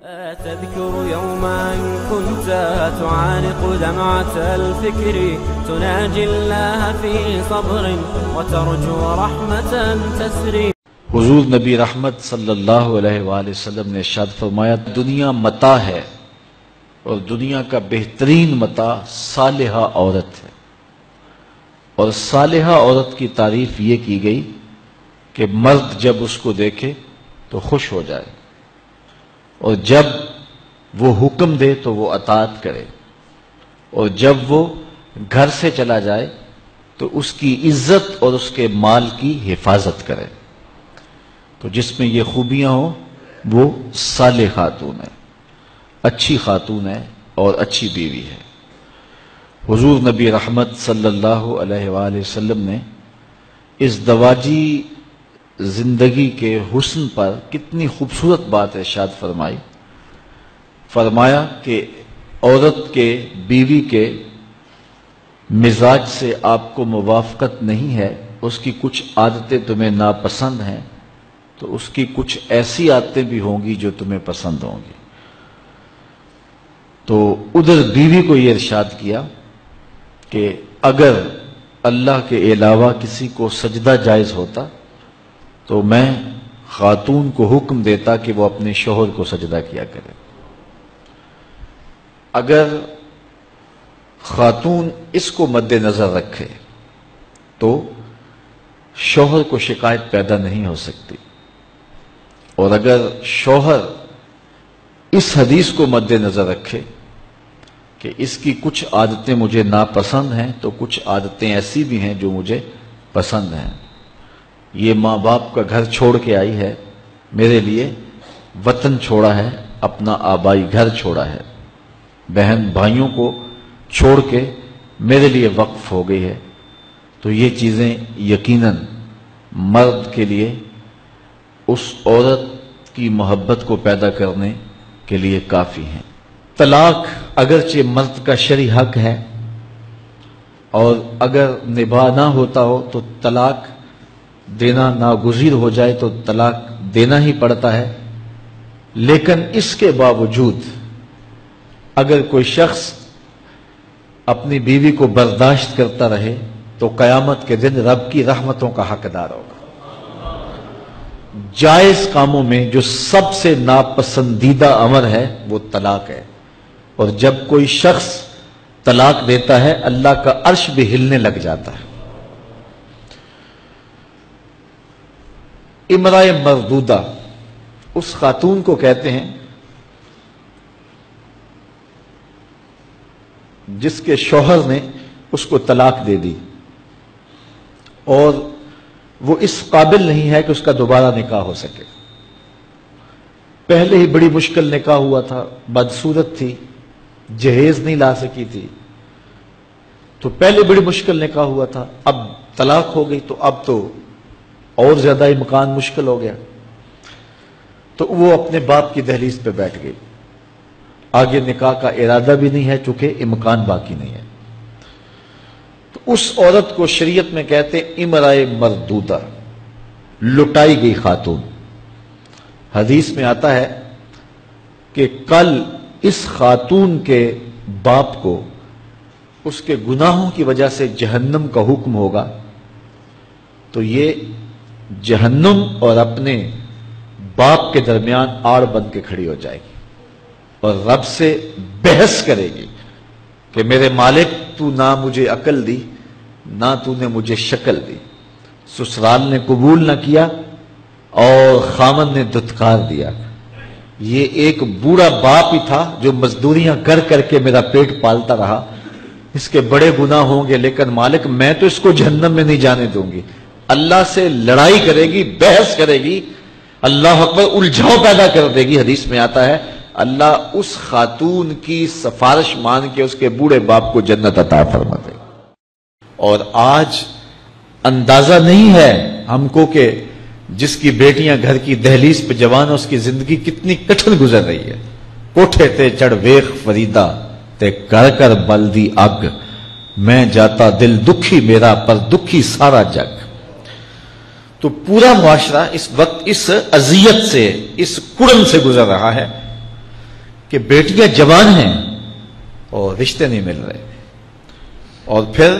تذكر يوما كنت تعانق دمعة الفكر. تناجي الله في صبر وترجو رحمة تسري حضور نبی رحمت صلی اللہ علیہ وآلہ وسلم نے ارشاد فرمایا، دنیا متا ہے اور دنیا کا بہترین متا صالحہ عورت ہے۔ اور صالحہ عورت کی تعریف یہ کی گئی کہ مرد جب اس کو دیکھے تو خوش ہو جائے۔ اور جب وہ حکم دے تو وہ اطاعت کرے اور جب وہ گھر سے چلا جائے تو اس کی عزت اور اس کے مال کی حفاظت کرے۔ تو جس میں یہ خوبیاں ہوں، وہ صالح خاتون ہے اچھی خاتون ہے اور اچھی بیوی ہے حضور نبی رحمت صلی اللہ علیہ وآلہ وسلم نے اس دواجی زندگی کے حسن پر کتنی خوبصورت بات ارشاد فرمائی۔ فرمایا کہ عورت کے، بیوی کے مزاج سے آپ کو موافقت نہیں ہے، اس کی کچھ عادتیں تمہیں ناپسند ہیں، تو اس کی کچھ ایسی عادتیں بھی ہوں گی جو تمہیں پسند ہوں گی۔ تو ادھر بیوی کو یہ ارشاد کیا کہ اگر اللہ کے علاوہ کسی کو سجدہ جائز ہوتا تو میں خاتون کو حکم دیتا کہ وہ اپنے شوہر کو سجدہ کیا کرے۔ اگر خاتون اس کو مد نظر رکھے تو شوہر کو شکایت پیدا نہیں ہو سکتی۔ اور اگر شوہر اس حدیث کو مد نظر رکھے کہ اس کی کچھ عادتیں مجھے ناپسند ہیں تو کچھ عادتیں ایسی بھی ہیں جو مجھے پسند ہیں۔ یہ ماں باپ کا گھر چھوڑ کے آئی ہے، میرے لیے وطن چھوڑا ہے، اپنا آبائی گھر چھوڑا ہے۔ بہن بھائیوں کو چھوڑ کے میرے لیے وقف ہو گئی ہے۔ تو یہ چیزیں یقیناً مرد کے لیے، اس عورت کی محبت کو پیدا کرنے کے لیے کافی ہیں۔ طلاق اگرچہ مرد کا شرع حق ہے، اور اگر نباہ نہ ہوتا ہو تو طلاق دینا ناگزیر ہو جائے تو طلاق دینا ہی پڑتا ہے۔ لیکن اس کے باوجود اگر کوئی شخص اپنی بیوی کو برداشت کرتا رہے تو قیامت کے دن رب کی رحمتوں کا حقدار ہوگا۔ جائز کاموں میں جو سب سے ناپسندیدہ امر ہے وہ طلاق ہے۔ اور جب کوئی شخص طلاق دیتا ہے اللہ کا عرش بھی ہلنے لگ جاتا ہے۔ امرائے مردودہ، اس خاتون کو کہتے ہیں، جس کے شوہر نے اس کو طلاق دے دی۔ اور وہ اس قابل نہیں ہے کہ اس کا دوبارہ نکاح ہو سکے۔ پہلے ہی بڑی مشکل نکاح ہوا تھا بدسورت تھی، جہیز نہیں لا سکی تھی۔ تو پہلے بڑی مشکل نکاح ہوا تھا، اب طلاق ہو گئی، تو اب تو اور زیادہ امکان مشکل ہو گیا۔ تو وہ اپنے باپ کی دہلیز پہ بیٹھ گئی۔ آگے نکاح کا ارادہ بھی نہیں ہے، چونکہ امکان باقی نہیں ہے۔ تو اس عورت کو شریعت میں کہتے امرائے مردودہ۔ لٹائی گئی خاتون۔ حدیث میں آتا ہے کہ کل اس خاتون کے باپ کو اس کے گناہوں کی وجہ سے جہنم کا حکم ہوگا۔ تو یہ جہنم اور اپنے باپ کے درمیان آڑ بن کے کھڑی ہو جائے گی اور رب سے بحث کرے گی کہ میرے مالک، تو نہ مجھے عقل دی، نہ تو نے مجھے شکل دی۔ سسرال نے قبول نہ کیا اور خامن نے دتکار دیا۔ یہ ایک بوڑھا باپ ہی تھا جو مزدوریاں کر کر کے میرا پیٹ پالتا رہا۔ اس کے بڑے گناہ ہوں گے، لیکن مالک، میں تو اس کو جہنم میں نہیں جانے دوں گی۔ اللہ سے لڑائی کرے گی، بحث کرے گی، اللہ اکبر الجھاؤ پیدا کر دے گی، حدیث میں آتا ہے، اللہ اس خاتون کی سفارش مان کے اس کے بوڑھے باپ کو جنت عطا فرما دے اور آج اندازہ نہیں ہے ہم کو کہ جس کی بیٹیاں گھر کی دہلیز پہ جوان اس کی زندگی کتنی کٹھن گزر رہی ہے۔ کوٹھے تے چڑھ ویخ فریدا تے کر کر بلدی اگ۔ میں جاتا دل دکھی میرا، پر دکھی سارا جگ۔ تو پورا معاشرہ اس وقت اس اذیت سے، اس کڑن سے گزر رہا ہے کہ بیٹیاں جوان ہیں اور رشتے نہیں مل رہے۔ اور پھر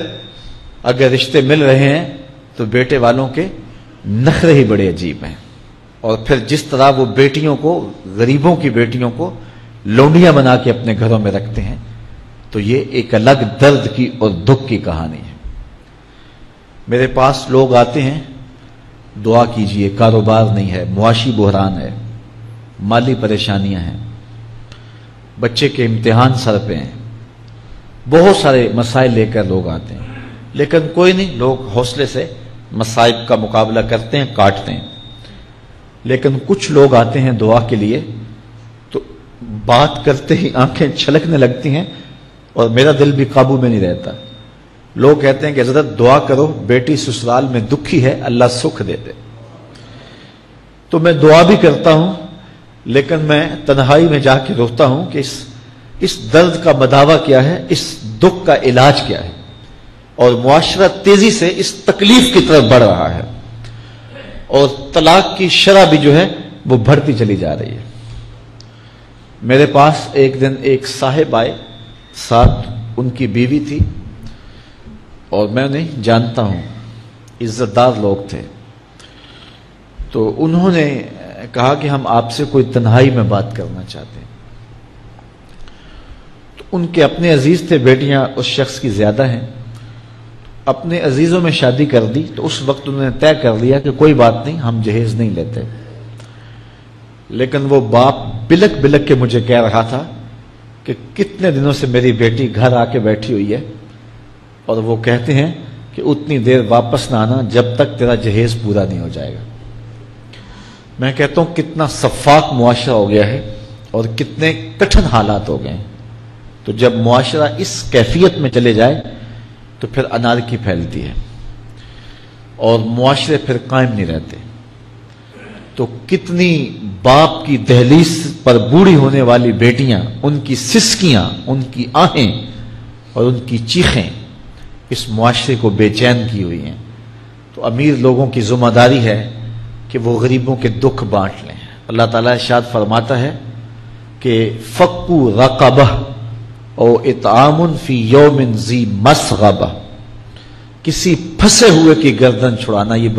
اگر رشتے مل رہے ہیں تو بیٹے والوں کے نخرے ہی بڑے عجیب ہیں۔ اور پھر جس طرح وہ بیٹیوں کو، غریبوں کی بیٹیوں کو لونڈیاں بنا کے اپنے گھروں میں رکھتے ہیں، تو یہ ایک الگ درد کی اور دکھ کی کہانی ہے۔ میرے پاس لوگ آتے ہیں دعا کیجیے، کاروبار نہیں ہے، معاشی بحران ہے، مالی پریشانیاں ہیں، بچے کے امتحان سر پہ ہیں، بہت سارے مسائل لے کر لوگ آتے ہیں، لیکن کوئی نہیں، لوگ حوصلے سے مسائب کا مقابلہ کرتے ہیں، کاٹتے ہیں۔ لیکن کچھ لوگ آتے ہیں دعا کے لیے، تو بات کرتے ہی آنکھیں چھلکنے لگتی ہیں اور میرا دل بھی قابو میں نہیں رہتا۔ لوگ کہتے ہیں کہ حضرت دعا کرو، بیٹی سسرال میں دکھی ہے، اللہ سکھ دے دے۔ تو میں دعا بھی کرتا ہوں، لیکن میں تنہائی میں جا کے روتا ہوں کہ اس اس درد کا مداوع کیا ہے، اس دکھ کا علاج کیا ہے۔ اور معاشرہ تیزی سے اس تکلیف کی طرف بڑھ رہا ہے۔ اور طلاق کی شرح بھی جو ہے، وہ بڑھتی چلی جا رہی ہے۔ میرے پاس ایک دن ایک صاحب آئے، ساتھ ان کی بیوی تھی۔ اور میں انہیں جانتا ہوں عزت دار لوگ تھے۔ تو انہوں نے کہا کہ ہم آپ سے کوئی تنہائی میں بات کرنا چاہتے ہیں۔ تو ان کے اپنے عزیز تھے بیٹیاں، اس شخص کی زیادہ ہیں۔ اپنے عزیزوں میں شادی کر دی، تو اس وقت انہوں نے طے کر لیا کہ کوئی بات نہیں، ہم جہیز نہیں لیتے۔ لیکن وہ باپ بلک بلک کے مجھے کہہ رہا تھا کہ کتنے دنوں سے میری بیٹی گھر آ کے بیٹھی ہوئی ہے۔ اور وہ کہتے ہیں کہ اتنی دیر واپس نہ آنا جب تک تیرا جہیز پورا نہیں ہو جائے گا۔ میں کہتا ہوں کتنا صفاق معاشرہ ہو گیا ہے اور کتنے کٹھن حالات ہو گئے ہیں۔ تو جب معاشرہ اس کیفیت میں چلے جائے تو پھر انارکی پھیلتی ہے اور معاشرے پھر قائم نہیں رہتے۔ تو کتنی باپ کی دہلیز پر بوڑھی ہونے والی بیٹیاں، ان کی سسکیاں، ان کی آہیں اور ان کی چیخیں اس معاشرے کو بے چین کی ہوئی ہیں۔ تو امیر لوگوں کی ذمہ داری ہے کہ وہ غریبوں کے دکھ بانٹ لیں۔ اللہ تعالیٰ ارشاد فرماتا ہے کہ فکو رقبہ او اطعام فی یوم ذی مسغبہ۔ کسی پھنسے ہوئے کی گردن چھڑانا یہ بڑی